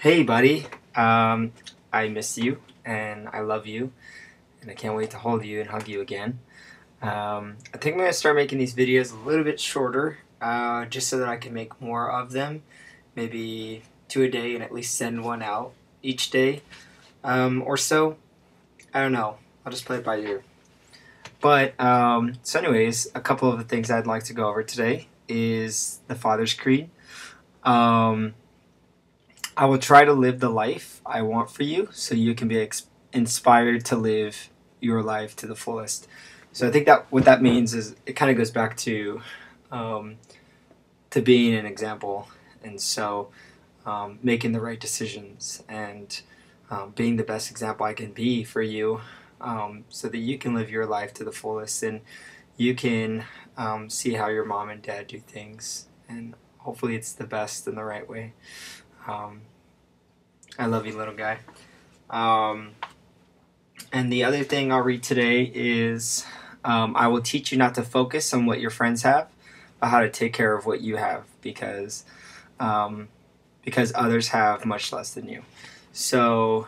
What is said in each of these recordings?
Hey, buddy. Um, I miss you and I love you, and I can't wait to hold you and hug you again. Um, I think I'm going to start making these videos a little bit shorter uh, just so that I can make more of them. Maybe two a day and at least send one out each day um, or so. I don't know. I'll just play it by ear. But, um, so, anyways, a couple of the things I'd like to go over today is the Father's Creed. Um, I will try to live the life I want for you so you can be ex- inspired to live your life to the fullest. So I think that what that means is it kind of goes back to um, to being an example, and so um, making the right decisions and um, being the best example I can be for you, um, so that you can live your life to the fullest and you can um, see how your mom and dad do things, and hopefully it's the best and the right way. Um, I love you, little guy. Um, and the other thing I'll read today is um, I will teach you not to focus on what your friends have, but how to take care of what you have because um, because others have much less than you. So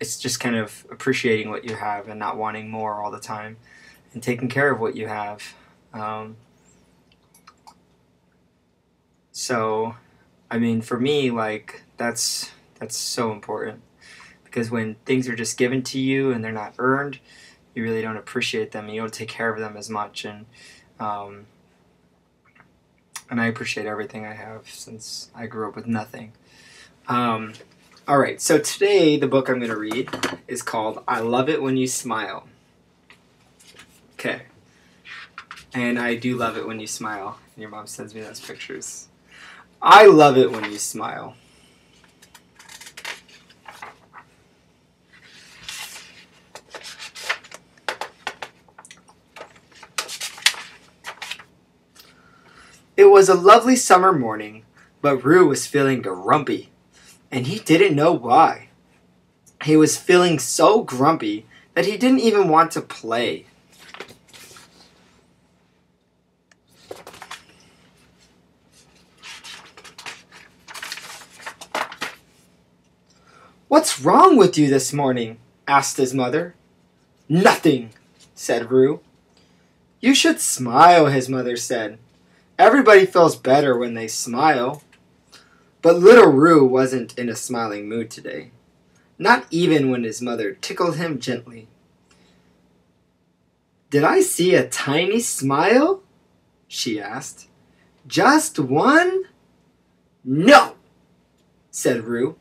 it's just kind of appreciating what you have and not wanting more all the time, and taking care of what you have. Um, so, I mean, for me, like that's that's so important because when things are just given to you and they're not earned, you really don't appreciate them. And you don't take care of them as much, and um, and I appreciate everything I have since I grew up with nothing. Um, all right, so today the book I'm going to read is called "I Love It When You Smile." Okay, and I do love it when you smile. And your mom sends me those pictures. I love it when you smile. It was a lovely summer morning, but Roo was feeling grumpy, and he didn't know why. He was feeling so grumpy that he didn't even want to play. What's wrong with you this morning? asked his mother. Nothing, said Roo. You should smile, his mother said. Everybody feels better when they smile. But little Roo wasn't in a smiling mood today, not even when his mother tickled him gently. Did I see a tiny smile? she asked. Just one? No, said Roo.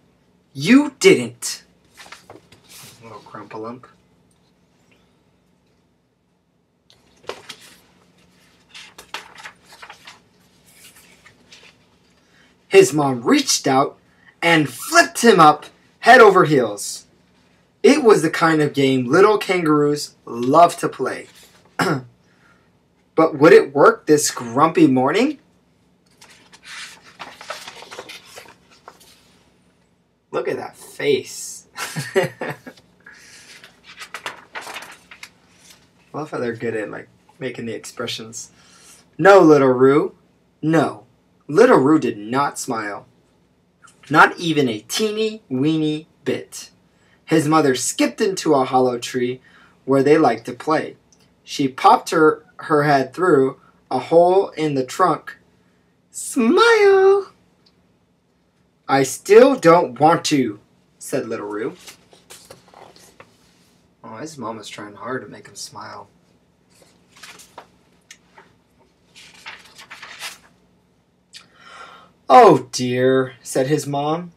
You didn't. Little crumpalump. His mom reached out and flipped him up head over heels. It was the kind of game little kangaroos love to play. but would it work this grumpy morning? Look at that face. Love how they're good at like making the expressions. No, little Roo. No. Little Roo did not smile. Not even a teeny weeny bit. His mother skipped into a hollow tree where they liked to play. She popped her, her head through a hole in the trunk. Smile! I still don't want to, said Little Roo. Oh, his mom is trying hard to make him smile. Oh dear, said his mom.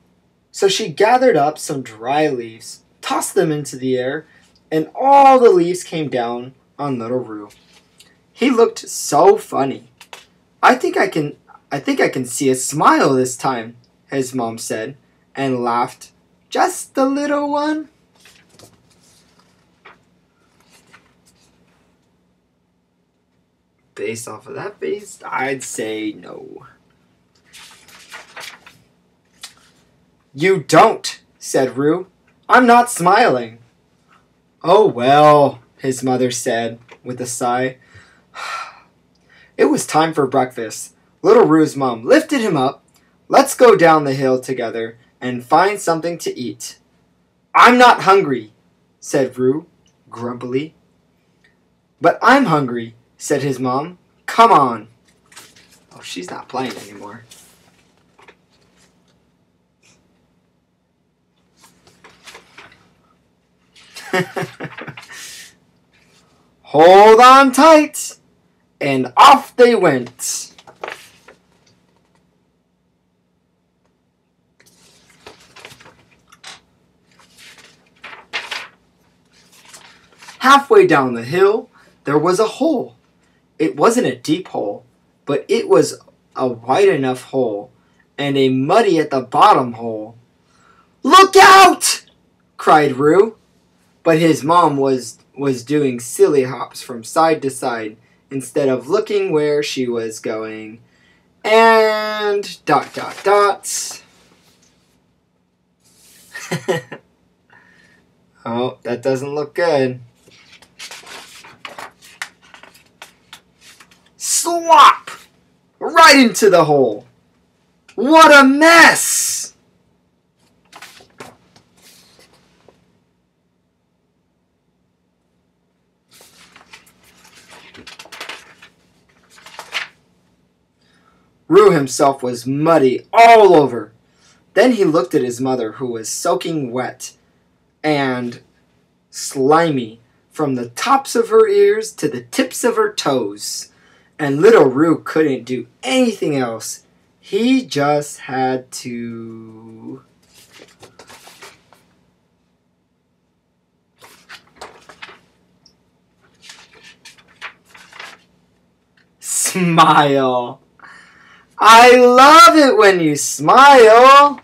So she gathered up some dry leaves, tossed them into the air, and all the leaves came down on little Roo. He looked so funny. I think I can I think I can see a smile this time, his mom said, and laughed. Just a little one. Based off of that face, I'd say no. You don't, said Roo. I'm not smiling. Oh, well, his mother said with a sigh. It was time for breakfast. Little Roo's mom lifted him up. Let's go down the hill together and find something to eat. I'm not hungry, said Roo grumpily. But I'm hungry, said his mom. Come on. Oh, she's not playing anymore. Hold on tight. And off they went. Halfway down the hill, there was a hole. It wasn't a deep hole, but it was a wide enough hole, and a muddy at the bottom hole. Look out! cried Roo. But his mom was, was doing silly hops from side to side instead of looking where she was going. And dot dot dots. oh, that doesn't look good. Slop! Right into the hole. What a mess! Roo himself was muddy all over. Then he looked at his mother, who was soaking wet and slimy from the tops of her ears to the tips of her toes. And little Roo couldn't do anything else. He just had to. Smile. I love it when you smile.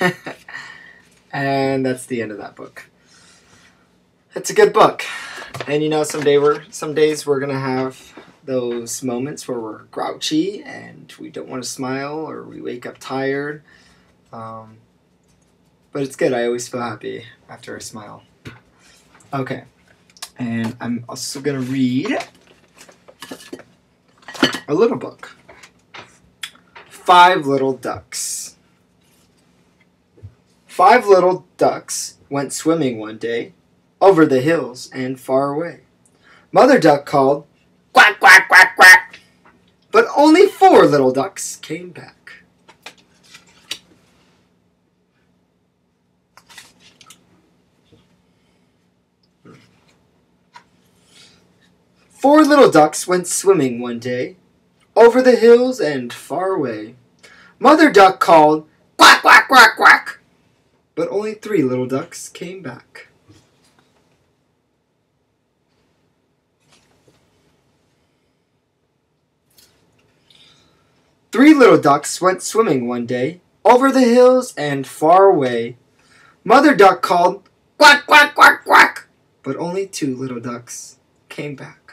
and that's the end of that book. It's a good book. And you know, someday we're some days we're gonna have those moments where we're grouchy and we don't want to smile or we wake up tired. Um, but it's good. I always feel happy after I smile. Okay. And I'm also gonna read a little book. Five Little Ducks. Five little ducks went swimming one day over the hills and far away. Mother Duck called, Quack, quack, quack, quack. But only four little ducks came back. Four little ducks went swimming one day over the hills and far away. Mother Duck called, Quack, quack, quack, quack. But only three little ducks came back. Three little ducks went swimming one day over the hills and far away. Mother Duck called, Quack, quack, quack, quack. But only two little ducks came back.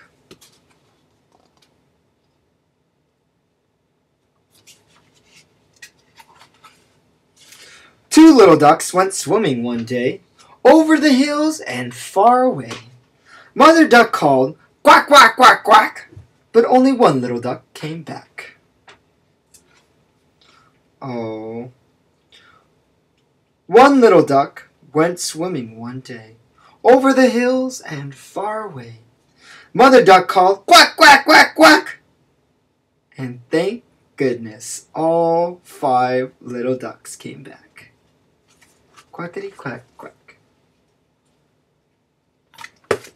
Two little ducks went swimming one day over the hills and far away. Mother Duck called, Quack, quack, quack, quack. But only one little duck came back. Oh. One little duck went swimming one day over the hills and far away. Mother Duck called, Quack, quack, quack, quack. And thank goodness, all five little ducks came back. Quackity quack quack.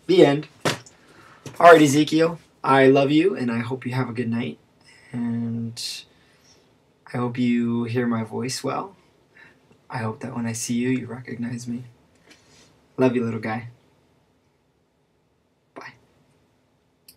The end. Alright, Ezekiel. I love you and I hope you have a good night. And I hope you hear my voice well. I hope that when I see you, you recognize me. Love you, little guy.